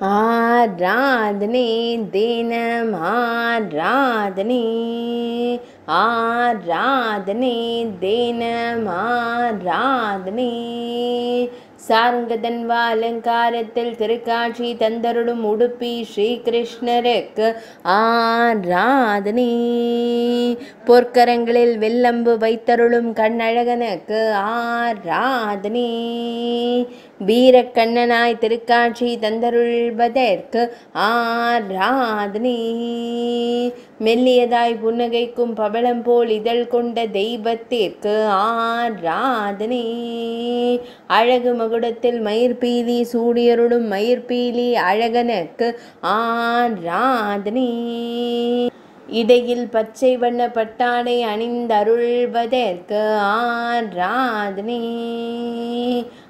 ஆராதனை தினம் ஆராதனை ஆராதனை தினம் ஆராதனை. சாருங்கதன் வாலங்காரத்தில் திருக்காட்சி தந்தருடும் உடுப்பி ஸ்ரீகிருஷ்ணருக்கு ஆராதனே. பொற்கரங்களில் வெள்ளம்பு வைத்தருளும் கண்ணழகனுக்கு ஆராதனே. வீரக்கண்ணனாய் திருக்காட்சி தந்தருள்வதற்கு ஆராதனை. மெல்லியதாய் புன்னகைக்கும் பவளம் போல் இதழ் கொண்ட தெய்வத்திற்கு ஆராதனை. அழகு மகுடத்தில் மயிர்பீலி சூடியருடும் மயிர்பீலி அழகனுக்கு ஆராதனை. இடையில் பச்சை வண்ண பட்டாடை அணிந்தருள்வதற்கு ஆராதனை.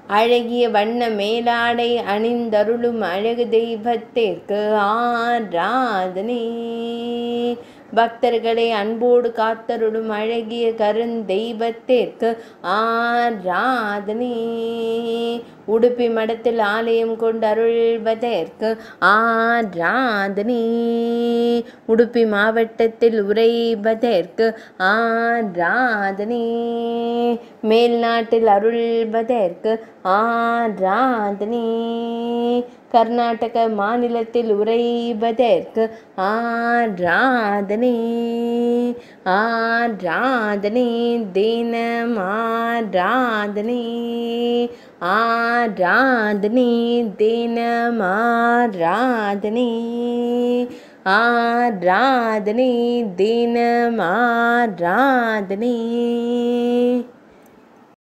அழகிய வண்ண மேலாடை அணிந்தருளும் அழகு தெய்வத்திற்கு ஆராதனை. பக்தர்களை அன்போடு காத்தருளும் அழகிய கருந்தெய்வத்திற்கு ஆராதனை. உடுப்பி மடத்தில் ஆலயம் கொண்டு அருள்வதற்கு ஆராதனை. உடுப்பி மாவட்டத்தில் உறைவதற்கு ஆராதனை. மேல்நாட்டில் அருள்வதற்கு ஆராதனை. கர்நாடக மாநிலத்தில் உறைவதற்கு ஆராதனை ஆராதனை தினம் ஆராதனை ஆராதனை தினம் ஆராதனை ஆராதனை தினம் ஆராதனை